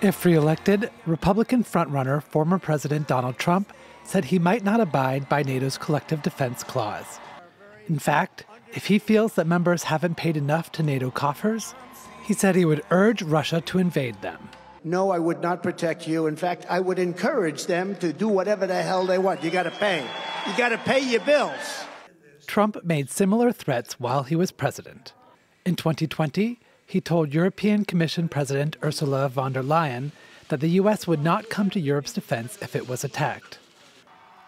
If reelected, Republican frontrunner former President Donald Trump said he might not abide by NATO's collective defense clause. In fact, if he feels that members haven't paid enough to NATO coffers, he said he would urge Russia to invade them. No, I would not protect you. In fact, I would encourage them to do whatever the hell they want. You got to pay. You got to pay your bills. Trump made similar threats while he was president. In 2020, he told European Commission President Ursula von der Leyen that the U.S. would not come to Europe's defense if it was attacked.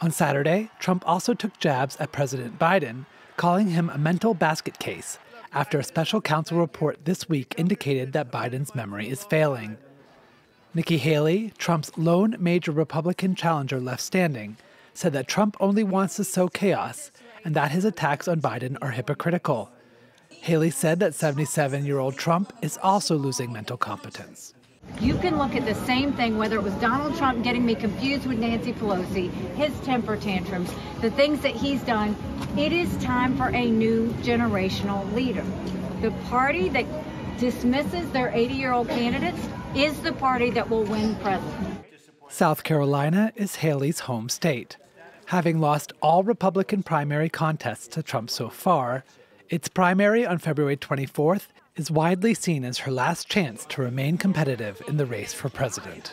On Saturday, Trump also took jabs at President Biden, calling him a mental basket case after a special counsel report this week indicated that Biden's memory is failing. Nikki Haley, Trump's lone major Republican challenger left standing, said that Trump only wants to sow chaos and that his attacks on Biden are hypocritical. Haley said that 77 year old Trump is also losing mental competence. You can look at the same thing, whether it was Donald Trump getting me confused with Nancy Pelosi, his temper tantrums, the things that he's done. It is time for a new generational leader. The party that dismisses their 80 year old candidates is the party that will win president. South Carolina is Haley's home state. Having lost all Republican primary contests to Trump so far, its primary on February 24th is widely seen as her last chance to remain competitive in the race for president.